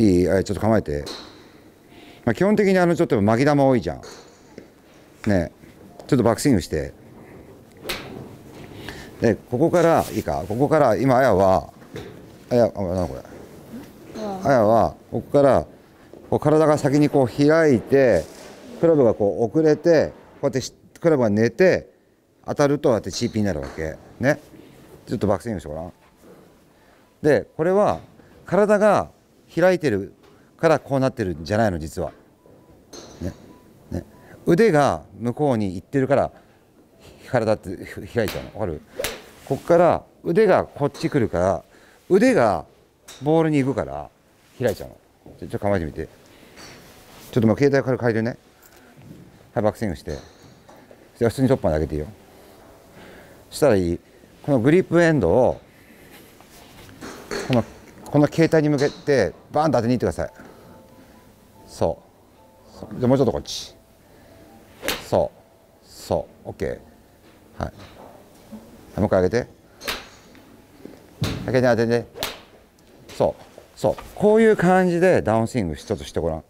いいちょっと構えて、まあ、基本的にあのちょっと巻き玉多いじゃん。ね。ちょっとバックスイングして。でここからいいか。ここから今あやはあやあなんこれ。あやはここからこう体が先にこう開いてクラブがこう遅れてこうやってクラブが寝て当たるとあって CP になるわけ。ね。ちょっとバックスイングしてごらん。でこれは体が開いてるからこうなってるんじゃないの実は。ねね。腕が向こうに行ってるから体って開いちゃうの。分かる？ここから腕がこっち来るから腕がボールに行くから開いちゃうの。ちょっと構えてみて。ちょっともう携帯から変えてね。はいバックスイングして。じゃあ普通にトップまで上げていいよ。そしたらいい。このグリップエンドをこのこの携帯に向けてバーンと当てにいってください。そう。じゃもうちょっとこっち。そう。そう。OK はい。もう一回上げて。上げて当てて。そう。そう。こういう感じでダウンスイングちょっとしてごらん。わ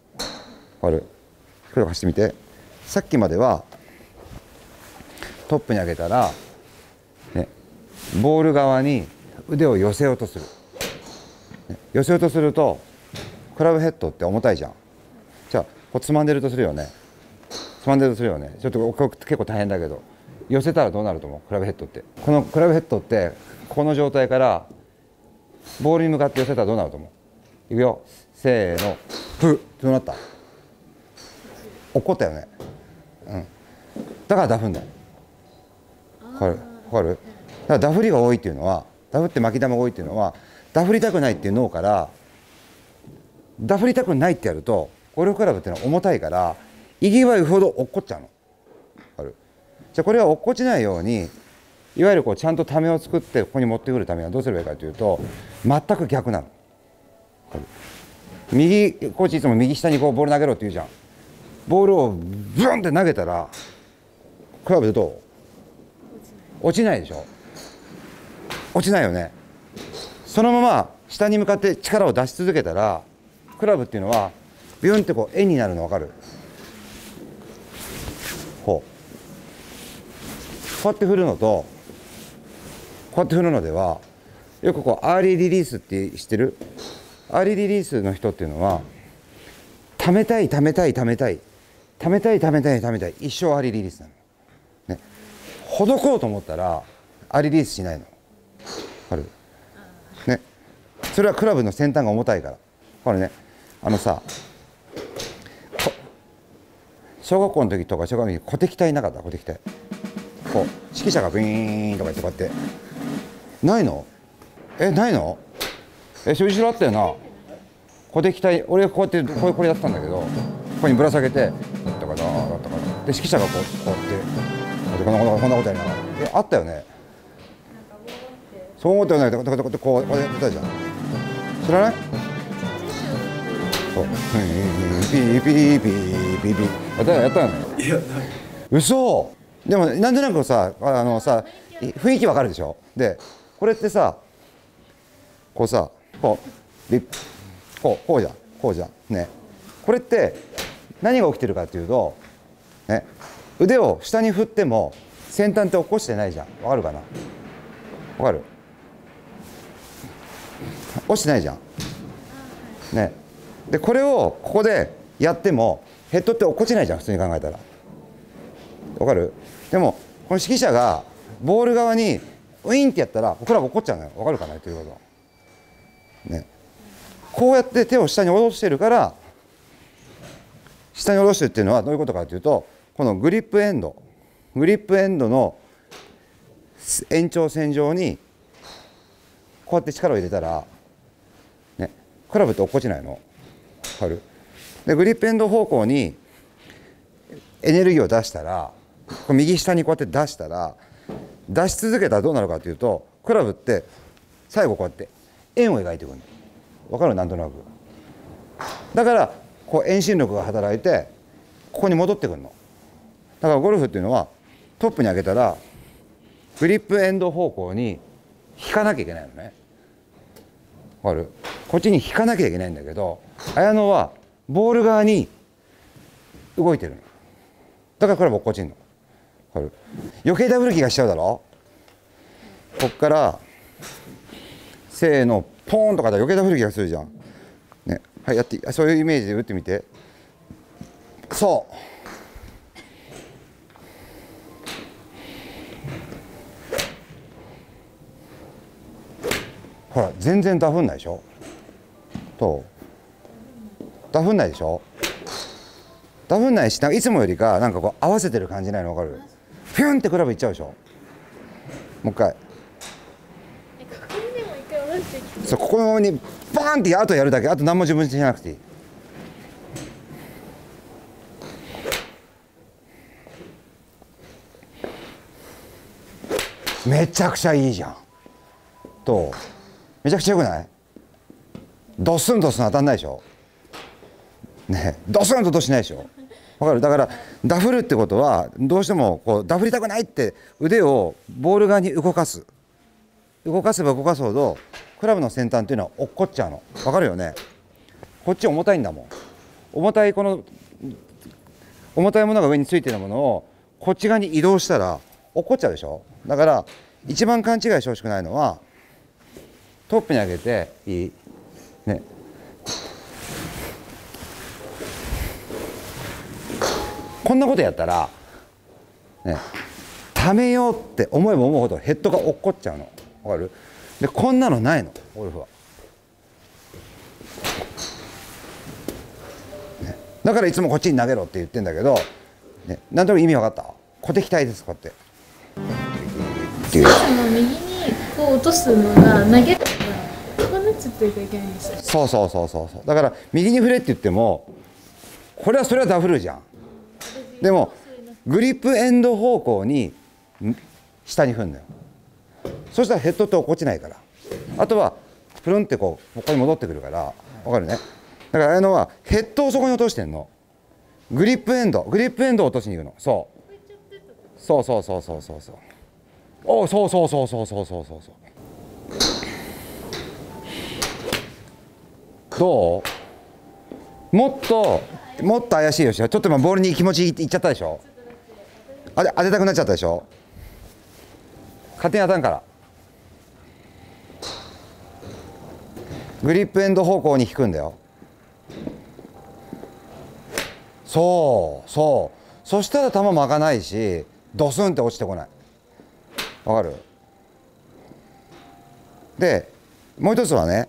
かるこれを走ってみて。さっきまではトップに上げたら、ね、ボール側に腕を寄せようとする、寄せようとするとクラブヘッドって重たいじゃん。じゃあこうつまんでるとするよね。つまんでるとするよね。ちょっと結構大変だけど。寄せたらどうなると思う？クラブヘッドって。このクラブヘッドってこの状態からボールに向かって寄せたらどうなると思う？いくよ。せーの。プどうなった？怒ったよね。うん。だからダフんだよ。わかるわかるだからダフりが多いっていうのはダフって巻き玉が多いっていうのはダフりたくないっていう脳からダフりたくないってやるとゴルフクラブっていうのは重たいからいぎわいほど落っこっちゃうの。ある。じゃあこれは落っこちないようにいわゆるこうちゃんとためを作ってここに持ってくるためにはどうすればいいかというと全く逆なの。右コーチいつも右下にこうボール投げろって言うじゃん。ボールをブンって投げたらクラブでどう？落ちないでしょ。落ちないよね。そのまま下に向かって力を出し続けたらクラブっていうのはビュンってこう円になるの分かる？こう。こうやって振るのとこうやって振るのではよくこうアーリーリリースって知ってる？アーリーリリースの人っていうのは溜めたい溜めたい溜めたい。溜めたい溜めたい溜めたい。一生アーリーリリースなの。ね、ほどこうと思ったらアーリーリリースしないの。ある？ね。それはクラブの先端が重たいから。これね。あのさ小学校の時とか小学校の時鼓笛隊なかった？鼓笛隊こう指揮者がビーンとか言ってこうやって。ないの？えないの？え後ろあったよな。鼓笛隊俺こうやってこれこれやってたんだけどここにぶら下げてだったかなだったか。なで指揮者がこうこうやってこんなことやりながら。あったよね？そう思ったよねこうやってこうやってたじゃん知らない？そう。ピーピーピーピーピー。やったやったよね。いや嘘。でもなんとなくさあのさ雰囲気わかるでしょ？でこれってさこうさこうリこうこうじゃん。こうじゃん。ね。これって何が起きてるかっていうと、ね、腕を下に振っても先端って起こしてないじゃん。わかるかな？わかる？落ちてないじゃん。ね。でこれをここでやってもヘッドって落っこちないじゃん普通に考えたら。わかる？でもこの指揮者がボール側にウィンってやったら僕ら落っこっちゃうのよ。わかるかな？ということ。ね。こうやって手を下に下ろしてるから下に下ろしてるっていうのはどういうことかというとこのグリップエンドグリップエンドの延長線上にこうやって力を入れたらクラブって落っこちないの。でグリップエンド方向にエネルギーを出したら右下にこうやって出したら出し続けたらどうなるかというとクラブって最後こうやって円を描いていくの。分かる？なんとなく。だからこう遠心力が働いてここに戻ってくるの。だからゴルフっていうのはトップに上げたらグリップエンド方向に引かなきゃいけないのね。わかる？こっちに引かなきゃいけないんだけど綾乃はボール側に動いてるの。だからこれは落っこちんのこれ。余計ダブル気がしちゃうだろ。こっからせーのポーンとかで余計ダブル気がするじゃん。ね。はいやってそういうイメージで打ってみて。そう。ほら全然ダフんないでしょ。とダフんないでしょ？ダフんないしなんかいつもよりかなんかこう合わせてる感じないの分かる？フュンってクラブいっちゃうでしょ？もう一回。そうここにバーンってあとやるだけ。あと何も自分しなくていい。めちゃくちゃいいじゃん。とめちゃくちゃよくない？ドスンドスン当たんないでしょ？ねドスンとドしないでしょ？わかる？だからダフるってことはどうしてもこうダフりたくないって腕をボール側に動かす。動かせば動かすほどクラブの先端っていうのは落っこっちゃうの。わかるよね？こっち重たいんだもん。重たいこの重たいものが上についてるものをこっち側に移動したら落っこっちゃうでしょ？だから一番勘違いしてほしくないのはトップに上げていい？ね。こんなことやったらね。ためようって思えば思うほどヘッドが落っこっちゃうの。わかる？でこんなのないの。ゴルフは、ね、だからいつもこっちに投げろって言ってんだけど、ね、なんとなく意味分かった？小敵体ですこうやって。その右にこう落とすのが投げそうそうそうそうそうだから右に振れって言ってもこれはそれはダフルじゃんでもグリップエンド方向に下に振るんだよそしたらヘッドって落っこちないからあとはプルンってこうここに戻ってくるからわかるねだからああいうのはヘッドをそこに落としてんのグリップエンドグリップエンドを落としに行くのそうそうそうそうそうそうそうおそうそうそうそうそうそうそうそうどう？もっともっと怪しいよしょちょっと今ボールに気持ちいっちゃったでしょ？あれ当てたくなっちゃったでしょ？勝手に当たんから。グリップエンド方向に引くんだよ。そうそう。そしたら球も開かないしドスンって落ちてこない。わかる？でもう一つはね